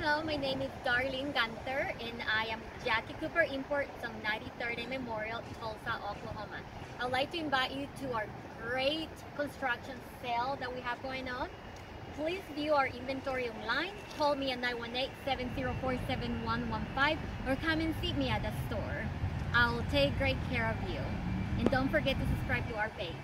Hello, my name is Darlene Gunther, and I am Jackie Cooper Imports from 93rd and Memorial, Tulsa, Oklahoma. I'd like to invite you to our great construction sale that we have going on. Please view our inventory online, call me at 918-704-7115 or come and see me at the store. I'll take great care of you. And don't forget to subscribe to our page.